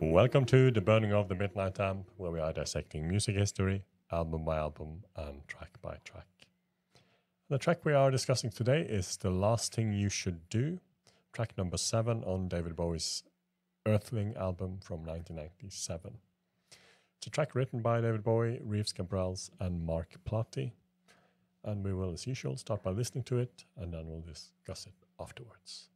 Welcome to The Burning of the Midnight Amp, where we are dissecting music history, album by album, and track by track. The track we are discussing today is The Last Thing You Should Do, track number seven on David Bowie's Earthling album from 1997. It's a track written by David Bowie, Reeves Gabrels, and Mark Plati. And we will, as usual, start by listening to it and then we'll discuss it afterwards.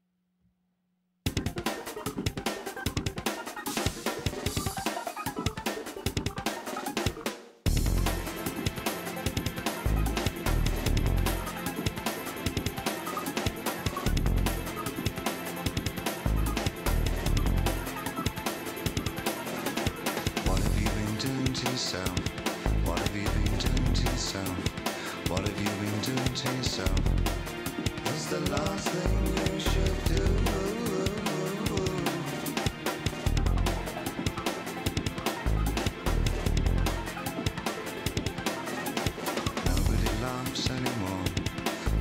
Anymore.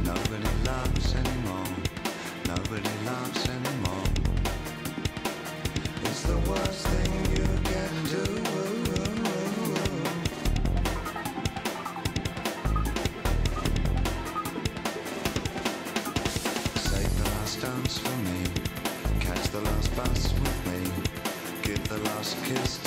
Nobody loves anymore. Nobody loves anymore. It's the worst thing you can do. Save the last dance for me. Catch the last bus with me. Give the last kiss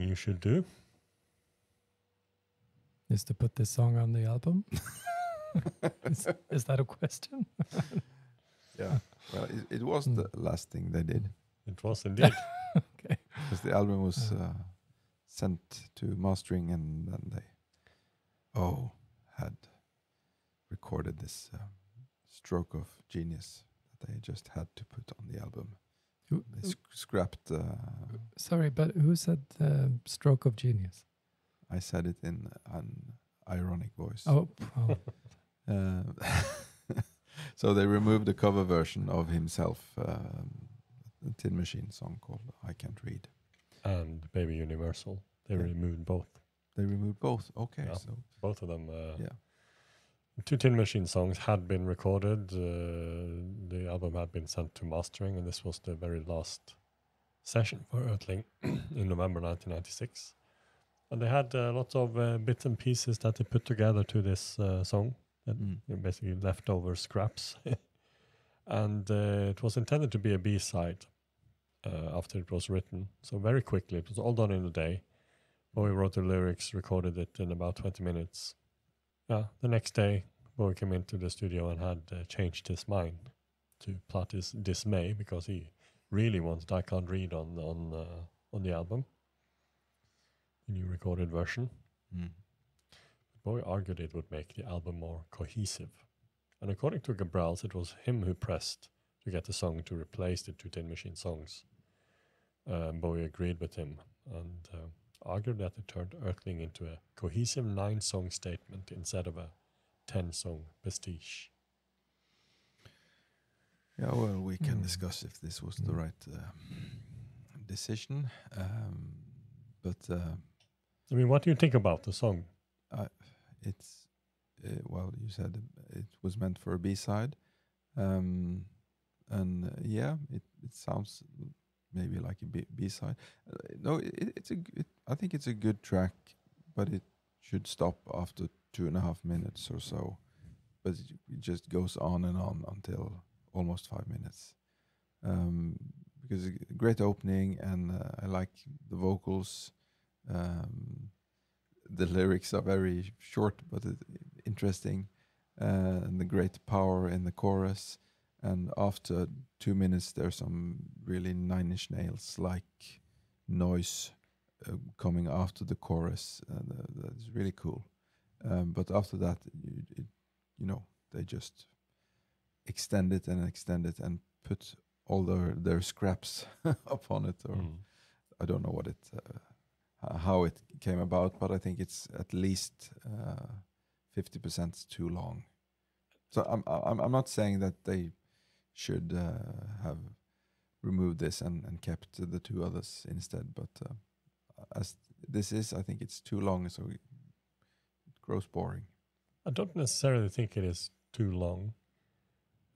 you should do? Is to put this song on the album? is, is that a question? Yeah. Well, it, it was Mm. the last thing they did It was indeed. okay. because the album was Uh. uh, sent to mastering, and then they oh had recorded this um, stroke of genius that they just had to put on the album. Who- They sc- scrapped. Uh, Sorry, but who said uh, stroke of genius? I said it in an ironic voice. Oh, oh Uh, so they removed the cover version of himself, um, a Tin Machine song called "I Can't Read." and Baby Universal. They Yeah. removed both. They removed both. Okay, Yeah. so Both of them. Uh, yeah, Two Tin Machine songs had been recorded. Uh, the album had been sent to mastering, and this was the very last session for Earthling in November 1996. And they had uh, lots of uh, bits and pieces that they put together to this uh, song, that Mm. basically leftover scraps. and uh, it was intended to be a B side uh, after it was written. So, very quickly, it was all done in a day. Bowie wrote the lyrics, recorded it in about 20 minutes. Yeah, the next day, Bowie came into the studio and had uh, changed his mind to plot his dismay because he really wanted I Can't Read on on uh, on the album, the new recorded version. Mm. Bowie argued it would make the album more cohesive. And according to Gabrels, it was him who pressed to get the song to replace the two Tin Machine songs. Uh, Bowie agreed with him and uh, argued that it turned Earthling into a cohesive nine song statement instead of a 10 song pastiche. yeah. Well, we can Mm. discuss if this was the Mm. right uh, decision, um, but uh, I mean, what do you think about the song? it's uh, well, you said it was meant for a B side, um, and uh, yeah, it it sounds maybe like a B, B side. Uh, no, it, it's a. It, I think it's a good track, but it should stop after two and a half minutes or so. But it, it just goes on and on until almost five minutes. Um, because a great opening, and uh, I like the vocals. Um, the lyrics are very short but interesting, uh, and the great power in the chorus. And after two minutes, there's some really Nine Inch Nails like noise uh, coming after the chorus. And uh, that's really cool. Um, but after that, you, it, you know, they just extend it and extend it and put all their their scraps upon it, or Mm. I don't know what it uh, how it came about, but I think it's at least uh, fifty percent too long. So I'm I'm I'm not saying that they should uh, have removed this and and kept the two others instead, but uh, as this is, I think it's too long, so it grows boring. I don't necessarily think it is too long,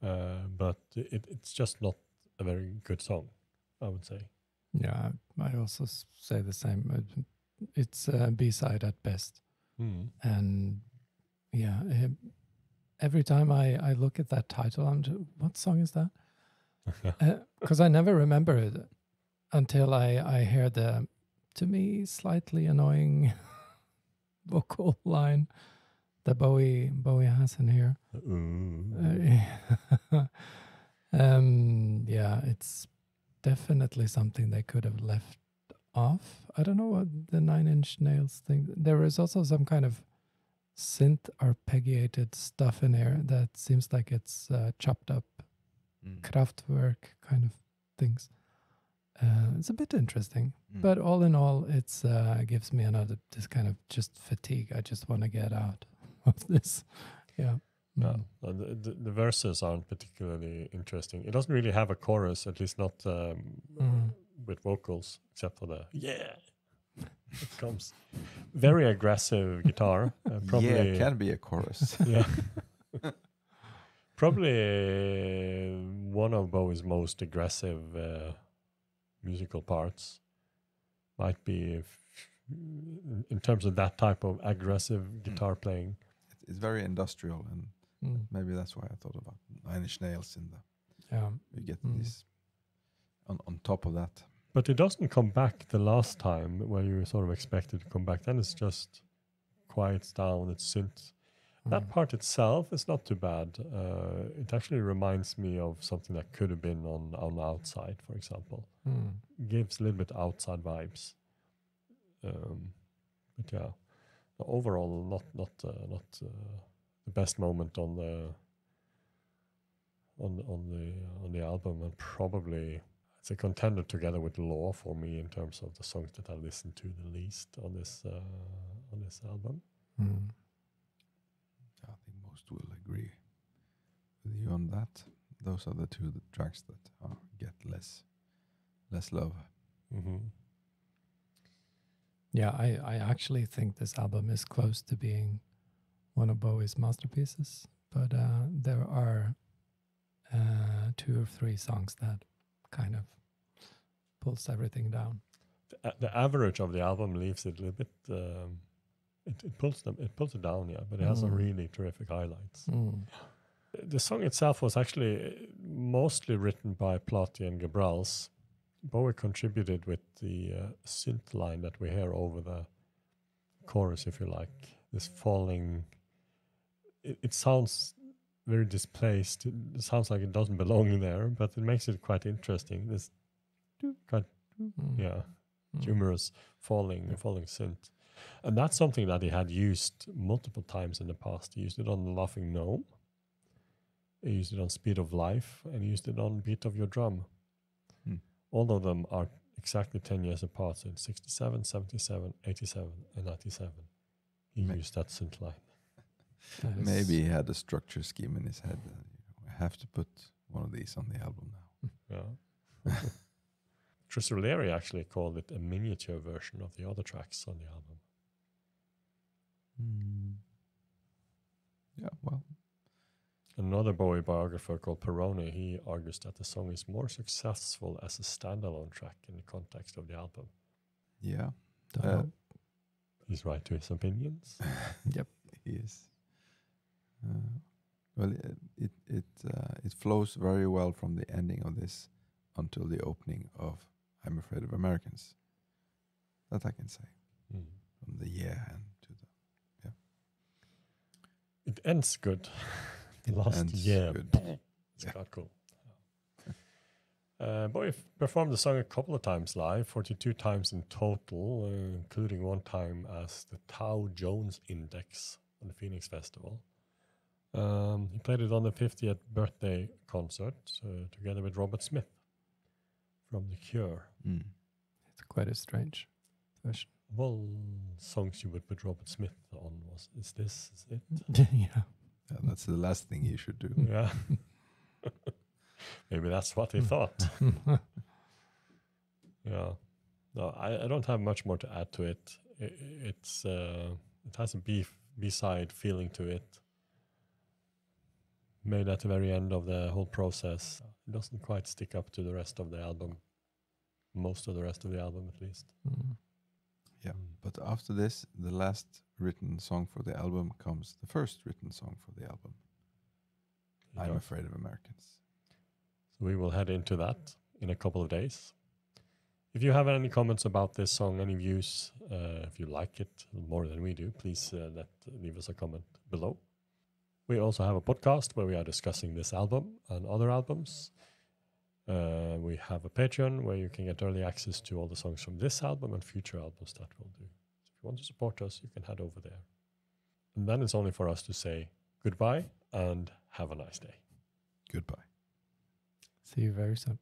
uh, but it, it's just not a very good song, I would say. yeah. I also say the same. Uh, It's a B side at best. Mm. and yeah every time i i look at that title i'm ju- what song is that? Because i never remember it until i i hear the to me slightly annoying vocal line that bowie bowie has in here. Uh, um yeah it's definitely something they could have left off. I don't know what the nine inch nails thing there is also some kind of synth arpeggiated stuff in there that seems like it's uh, chopped up Kraftwerk kind of things. Uh, it's a bit interesting, Mm. but all in all, it's uh, gives me another this kind of just fatigue. I just want to get out of this. Yeah. No, Mm. the, the, the verses aren't particularly interesting. It doesn't really have a chorus, at least not um, Mm. with vocals, except for the yeah. It comes very aggressive guitar. Uh, probably, yeah, it can be a chorus. yeah. probably uh, one of Bowie's most aggressive uh, musical parts. Might be if, in in terms of that type of aggressive guitar playing. It's very industrial, and Mm. maybe that's why I thought about Nine Inch Nails in the Yeah. you get Mm. this on on top of that. But it doesn't come back the last time where you sort of expect it to come back. Then it's just quiets down. It's synth. That Mm. part itself is not too bad. Uh, it actually reminds me of something that could have been on on outside, for example. Mm. Gives a little bit outside vibes. Um, but yeah, overall, not not uh, not uh, the best moment on the on on the on the album, and probably it's a contender together with Law for me in terms of the songs that I listened to the least on this uh, on this album. Mm. I think most will agree with you on that. Those are the two th- tracks that uh, get less less love. Mm-hmm. Yeah, I, I actually think this album is close to being one of Bowie's masterpieces, but uh, there are uh, two or three songs that kind of pulls everything down. the, the average of the album leaves it a little bit. Um, it, it pulls them. It pulls it down, yeah. But it has some Mm. really terrific highlights. Mm. The song itself was actually uh, mostly written by Plati and Gabrels. Bowie contributed with the uh, synth line that we hear over the chorus, if you like. This falling. It, it sounds very displaced. It, sounds like it doesn't belong there, but it makes it quite interesting. This kind, Mm. yeah, Mm. humorous falling falling synth. And that's something that he had used multiple times in the past. He used it on the Laughing Gnome. He used it on Speed of Life and he used it on Beat of Your Drum. Hmm. All of them are exactly 10 years apart. So in 67, 77, 87, and 97. He used that synth line. That is- Maybe he had a structure scheme in his head. Uh, you I have to put one of these on the album now. Yeah. Chris O'Leary actually called it a miniature version of the other tracks on the album. Mm. Yeah, well, Another Bowie biographer called Perone, he argues that the song is more successful as a standalone track in the context of the album. yeah, uh. He's right to his opinions. Yep. he is. Well, it it it, uh, it flows very well from the ending of this until the opening of "I'm Afraid of Americans." That I can say Mm. from the yeah and to the yeah. It ends good. the It last year. good. It's Yeah. quite cool. Uh, Bowie performed the song a couple of times live, 42 times in total, uh, including one time as the Tao Jones Index on the Phoenix Festival. Um, he played it on the 50th birthday concert uh, together with Robert Smith from The Cure. Mm. It's quite a strange version. Well, songs you would put Robert Smith on was is this is it? yeah. Yeah, that's the last thing you should do. Yeah. Maybe that's what he thought. Yeah. No, I, I don't have much more to add to it. I it's uh, it has a B B side feeling to it. Made at the very end of the whole process. It doesn't quite stick up to the rest of the album. Most of the rest of the album, at least. Mm. Yeah, but after this, the last written song for the album comes the first written song for the album. I'm Yeah. afraid of Americans. So we will head into that in a couple of days. If you have any comments about this song, any views, uh, if you like it more than we do, please uh, let leave us a comment below. We also have a podcast where we are discussing this album and other albums. Uh, we have a Patreon where you can get early access to all the songs from this album and future albums that we'll do. So if you want to support us, you can head over there. And then it's only for us to say goodbye and have a nice day. Goodbye. See you very soon.